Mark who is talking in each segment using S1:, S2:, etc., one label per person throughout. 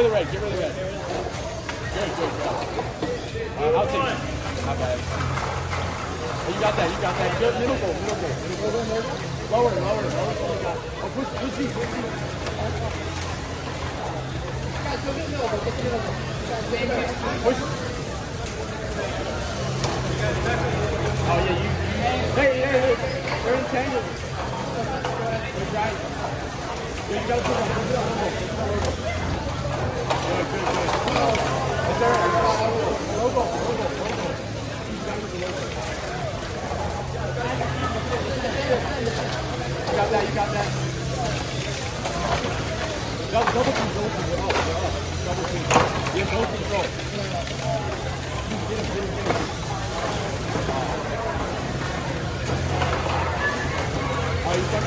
S1: rid of the red. Get rid of the red. Good, good, good. Uh, I'll take it. Not bad. Oh, you got that. You got that. Good. Middle goal. Middle goal. Middle goal. Lower, lower, lower. Oh, push, push, push, push. Push. Oh yeah, you. Hey, hey, hey! They're entangled. They're right. You gotta put on. Put on. You got. You got. You. Oh, you stuck on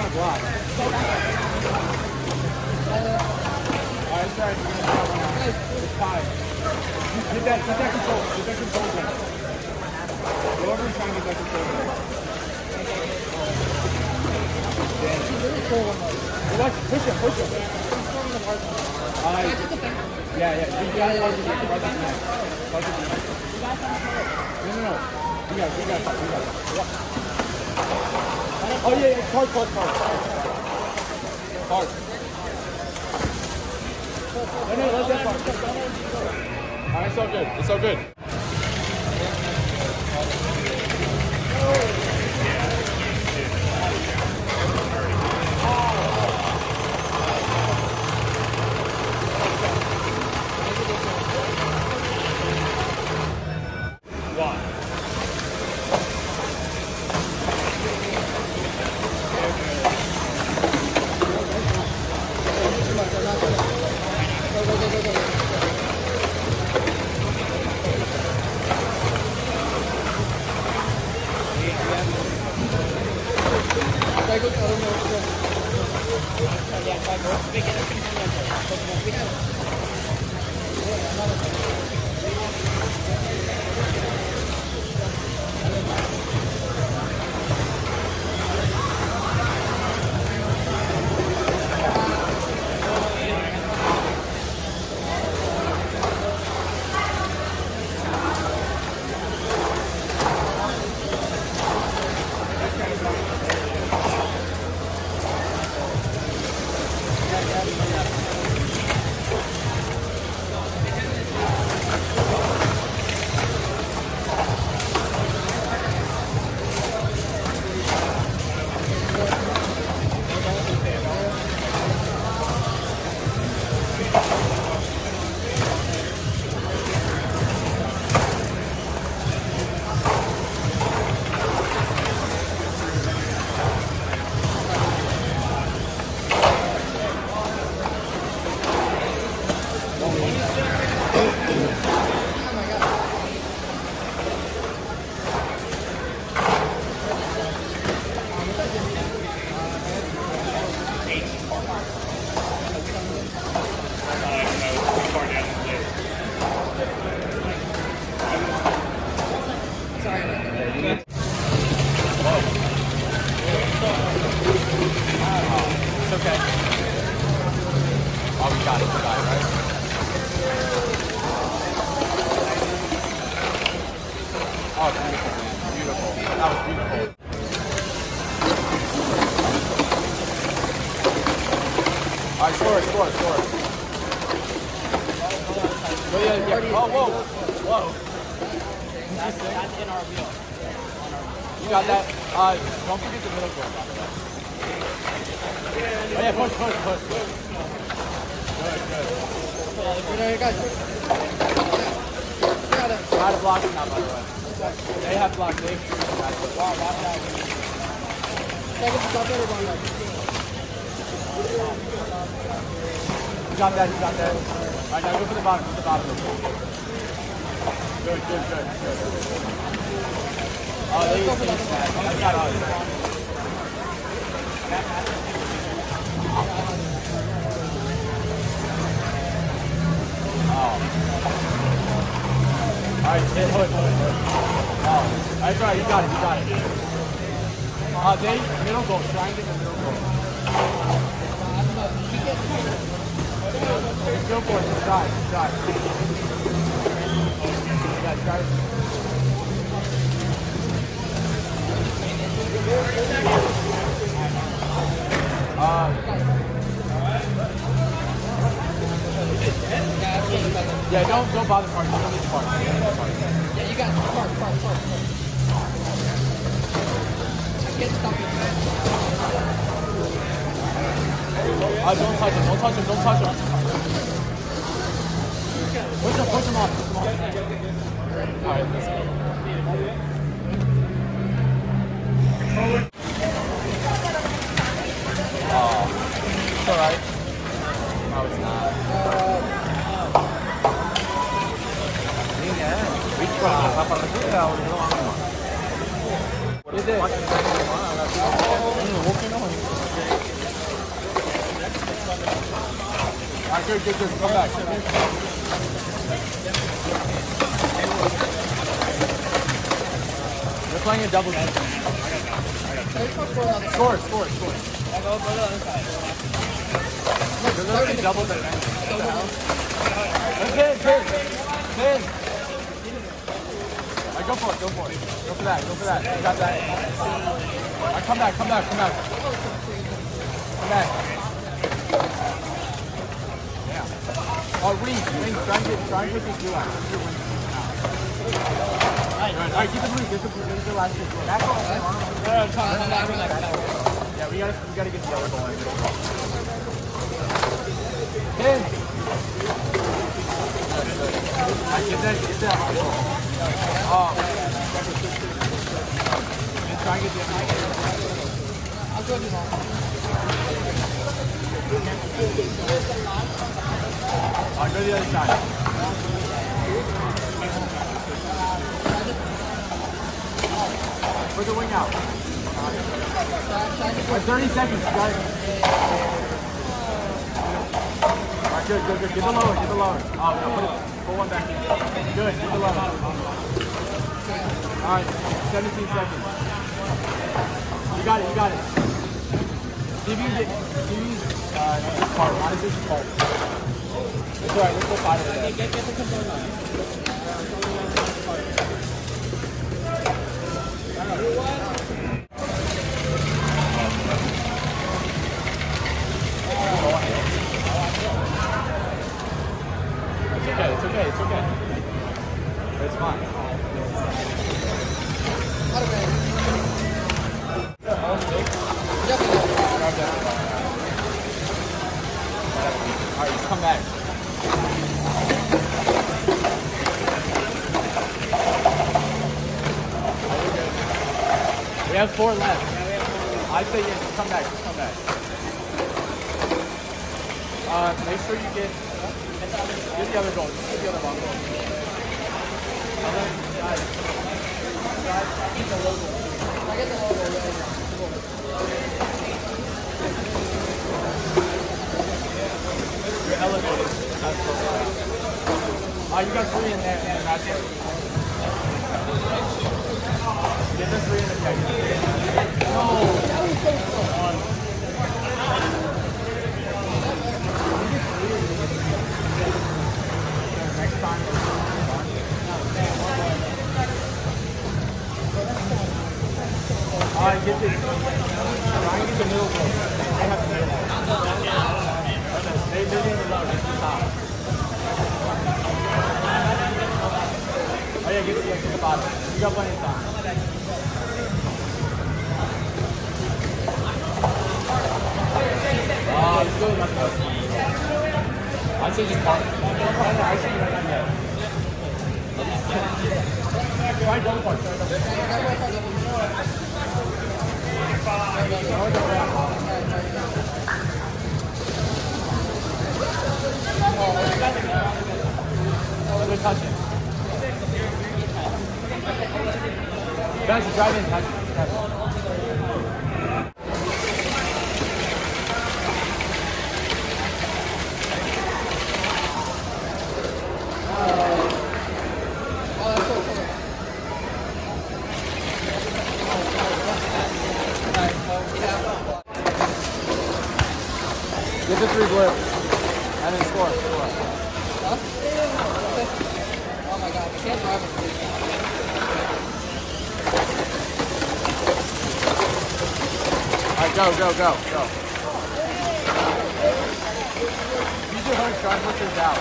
S1: a block. Alright, it's alright. You're gonna drop on that. It's. Get that, get that control. Get that control down. Go over and try and get that control down. Well, that's, push him, push him. Alright. Yeah, yeah. You got it. Right there. Right there. Right there. No, no, no. You got it. You got it. You got it. Oh, yeah, yeah. Card, card, card. Card. No, no, that's it's all good. It's all good. You got that. Uh, don't forget the middle goal. Oh, yeah, push, push, push. Good, good. We're out of blocking now, by the way. They have blocked. They wow, watch out. You got that, you got that. All right, now go for the bottom, for the bottom. Good, good, good, good. Oh, they use these, man. That's not us. Oh. All right, hit hood, hood, hood. Oh, that's right. You got it. You got it. Uh, they middle goal. Try and get the middle goal. Just go for it. Just try. Just try. Yeah, try. Yeah, don't don't bother parking. You don't need to park. You don't need to park.
S2: Yeah, you got park, park, park, park. I can't stop you.
S1: Uh, don't touch him. Don't touch him. Don't touch him. Push him. Push him off. Push him off. All right. Let's go. Oh, it's alright. No, it's not. What is this? I could get this. Come back. They're playing a double. Score, score, score. Look, they're literally double the What the hell? Pin, pin, pin. Right, go for it, go for it. Go for that, go for that. You got that. Right, come back, come back, come back. Come back. Yeah. Oh, wings, wings. Try and get, try and get this blue out. All right, all right, get the blue, get the last two. Back off. Yeah, we gotta, we gotta get the other get that, get that. Oh. Try get the other.
S2: I'll go.
S1: Alright, go to the other side. Put the wing out. Alright, 30 seconds, got it. Alright, good, good, good. Get the lower, get the lower. Oh, no, put it, put one back in. Good, get the lower. Alright, 17 seconds. You got it, you got it. See if you can get, see if you can, uh, this part, honestly, it's cold. It's alright, let's go five of that.
S3: Get, get the control
S1: We have four left. I say just come back, just come back. Uh, make sure you get get the other goal. Get the other one goal. Get. You're elevated. Oh, you got three in there, and. Get the three in the. No. Touch it. Guys, drive in, touch. Touch it. three blue. And then score. score. Huh? Oh my god, I can't drive
S2: a blue. Alright,
S1: go, go, go, go. Use your hook, Sean. Put yours out.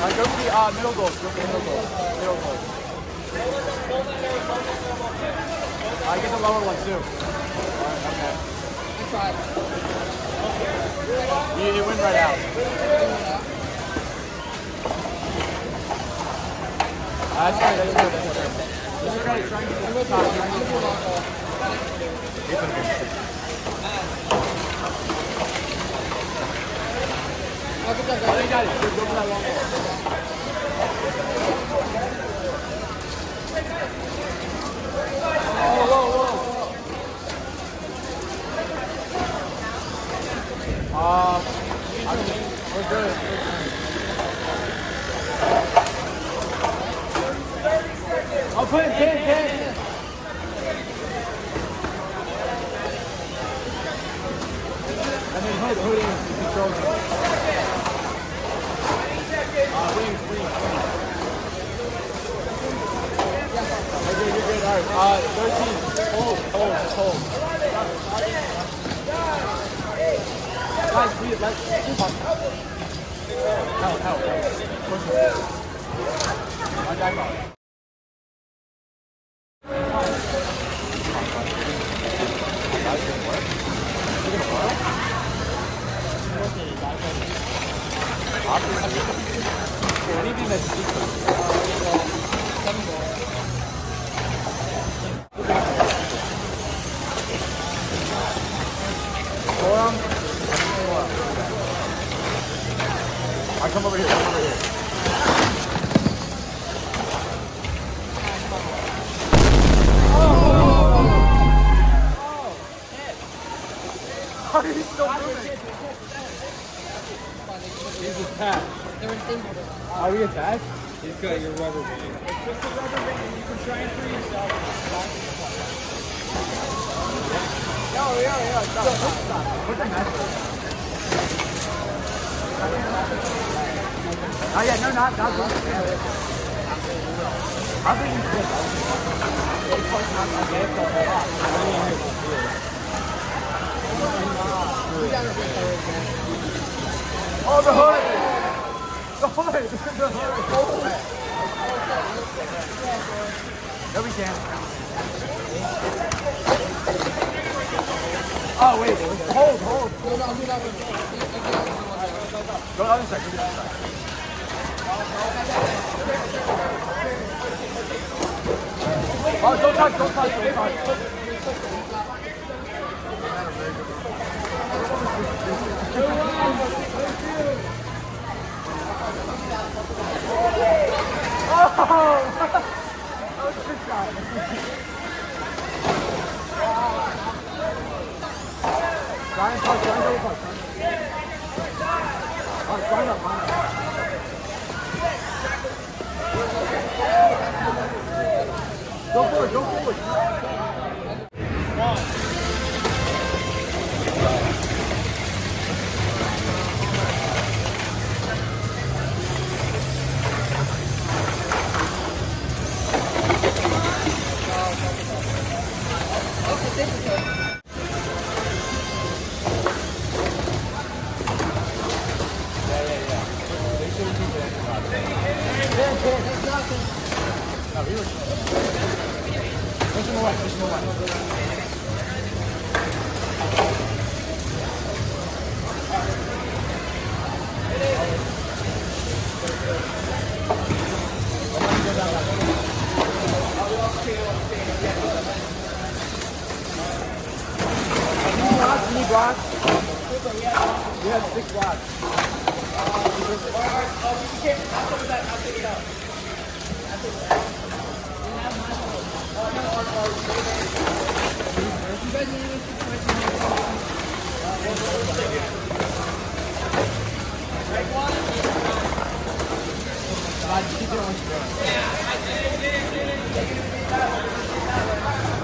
S1: Alright, go to the uh, middle goal. Go to the middle goal. Middle goal. I get the lower one too. Okay. You, you went right out. That's good, that's good, that's good. Just try, try and get the top. Try and get the top.
S2: I'll get that
S1: Oh,
S2: guy.
S1: they got it. Go for that long ball. Whoa, whoa. Um, I mean, we're good. I'll put it, pin, pin. I mean, hood, hood in, control it. Uh, wings, wings, wings. Okay, you're good. All right. Uh, 13. Hold, hold, just hold. Guys, please, let's Help, help, help. Push it. My guy got it. Anything that's secret. Forum. I come over here. Come over here. How are you still moving? He's just tagged.
S2: They're in thing order.
S1: Are we attacked?
S3: He's got your rubber band.
S1: It's just a rubber band. You can try and free yourself. No, yeah, yeah. Stop, stop. Put the match Oh yeah, no, not, going I think should. Oh, the hood! No, we can't. Oh, wait. Hold, hold. Go the other. Go the other. Oh, don't touch, don't touch, don't touch. Blocks? Any blocks? We have six blocks. Uh, just keep it on screen. Of course.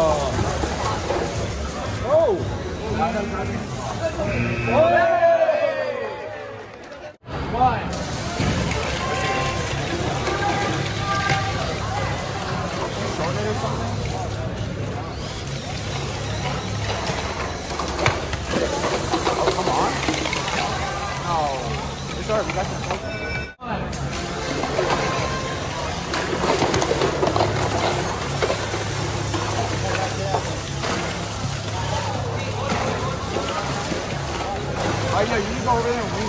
S1: Oh! Oh! over there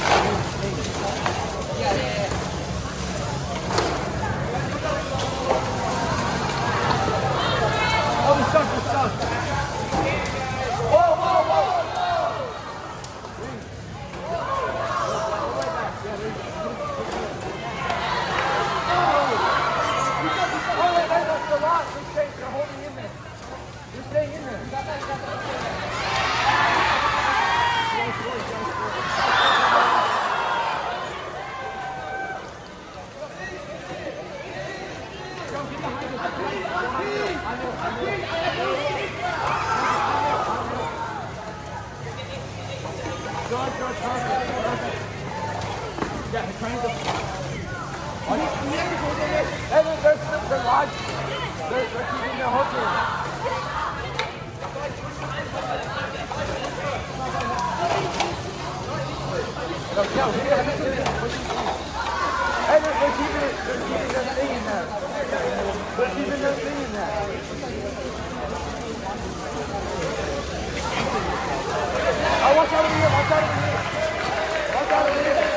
S1: Watch out of here, watch out of here. Watch out of here.